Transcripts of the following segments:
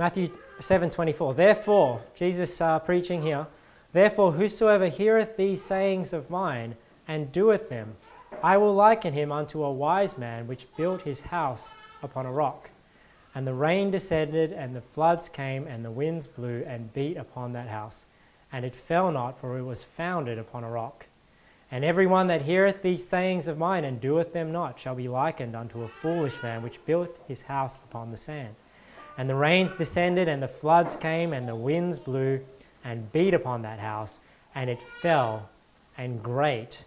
Matthew 7:24. Therefore, Jesus uh, preaching here, therefore whosoever heareth these sayings of mine and doeth them, I will liken him unto a wise man which built his house upon a rock. And the rain descended, and the floods came, and the winds blew and beat upon that house. And it fell not, for it was founded upon a rock. And every one that heareth these sayings of mine and doeth them not shall be likened unto a foolish man which built his house upon the sand. And the rains descended, and the floods came, and the winds blew and beat upon that house, and it fell, and great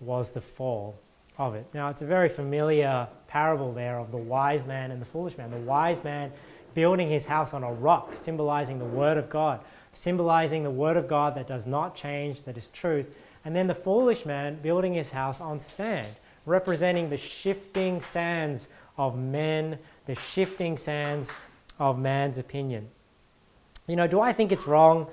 was the fall of it. Now, it's a very familiar parable there of the wise man and the foolish man. The wise man building his house on a rock, symbolizing the Word of God, symbolizing the Word of God that does not change, that is truth. And then the foolish man building his house on sand, representing the shifting sands of men, the shifting sands of man's opinion. You know, do I think it's wrong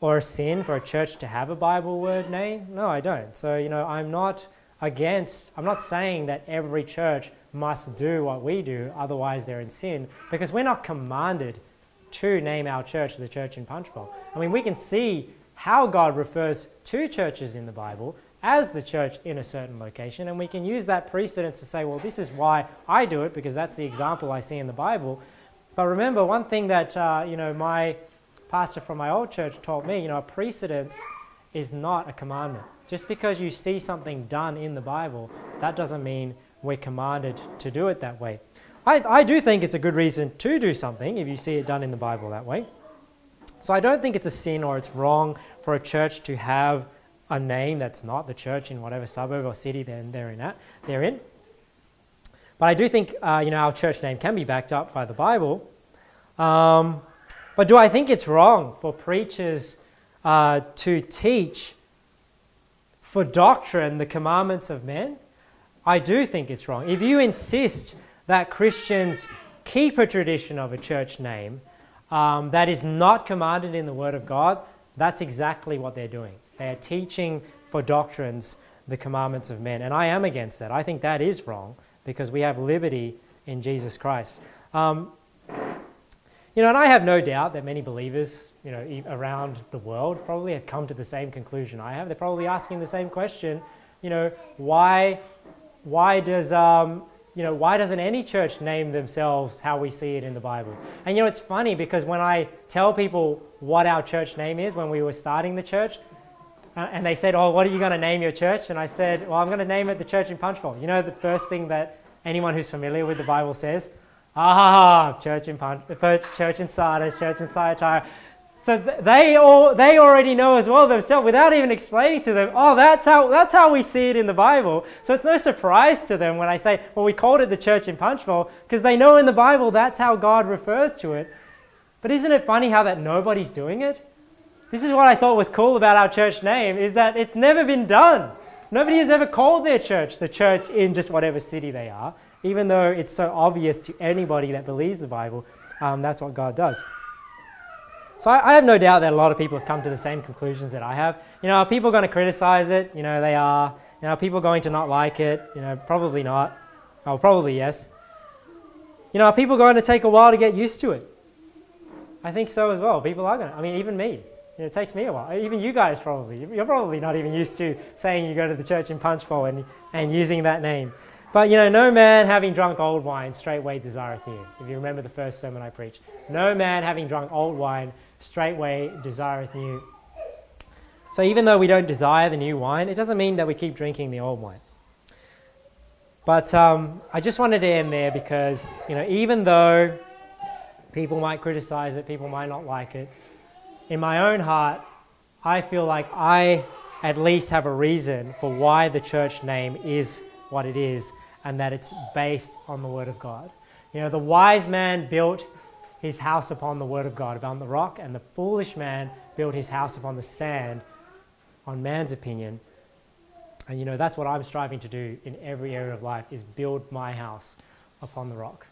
or a sin for a church to have a Bible word name? No, I don't. So, you know, I'm not against, I'm not saying that every church must do what we do, otherwise they're in sin, because we're not commanded to name our church the church in Punchbowl. I mean, we can see how God refers to churches in the Bible as the church in a certain location, and we can use that precedent to say, well, this is why I do it, because that's the example I see in the Bible. But remember, one thing that, uh, you know, my pastor from my old church taught me, you know, a precedence is not a commandment. Just because you see something done in the Bible, that doesn't mean we're commanded to do it that way. I, I do think it's a good reason to do something if you see it done in the Bible that way. So I don't think it's a sin or it's wrong for a church to have a name that's not the church in whatever suburb or city they're, they're, in, at, they're in. But I do think uh, you know, our church name can be backed up by the Bible. Um, but do I think it's wrong for preachers uh, to teach for doctrine the commandments of men, I do think it's wrong. If you insist that Christians keep a tradition of a church name um, that is not commanded in the Word of God, that's exactly what they're doing. They are teaching for doctrines the commandments of men. And I am against that. I think that is wrong because we have liberty in Jesus Christ. Um, you know, and I have no doubt that many believers, you know, around the world probably have come to the same conclusion I have. They're probably asking the same question, you know, why, why does, um, you know, why doesn't any church name themselves how we see it in the Bible? And you know, it's funny because when I tell people what our church name is when we were starting the church, uh, and they said, "Oh, what are you going to name your church?" And I said, "Well, I'm going to name it the Church in Punchbowl." You know, the first thing that anyone who's familiar with the Bible says, Ah, church in Punch, church in Sardis, church in Thyatira. So th- they all they already know as well themselves without even explaining to them. Oh, that's how that's how we see it in the Bible. So it's no surprise to them when I say, well, we called it the church in Punchbowl because they know in the Bible that's how God refers to it. But isn't it funny how that nobody's doing it? This is what I thought was cool about our church name is that it's never been done. Nobody has ever called their church the church in just whatever city they are even though it's so obvious to anybody that believes the Bible, um, that's what God does. So I, I, have no doubt that a lot of people have come to the same conclusions that I have. You know, are people going to criticize it? You know, they are. You know, are people going to not like it? You know, probably not. Oh, probably yes. You know, are people going to take a while to get used to it? I think so as well. People are going to. I mean, even me. It takes me a while. Even you guys probably. You're probably not even used to saying you go to the church in Punchbowl and, and using that name. But you know, no man having drunk old wine straightway desireth new. If you remember the first sermon I preached, no man having drunk old wine straightway desireth new. So even though we don't desire the new wine, it doesn't mean that we keep drinking the old wine. But um, I just wanted to end there because you know, even though people might criticize it, people might not like it, in my own heart, I feel like I at least have a reason for why the church name is what it is and that it's based on the Word of God. You know, the wise man built his house upon the Word of God, upon the rock, and the foolish man built his house upon the sand, on man's opinion. And you know, that's what I'm striving to do in every area of life is build my house upon the rock.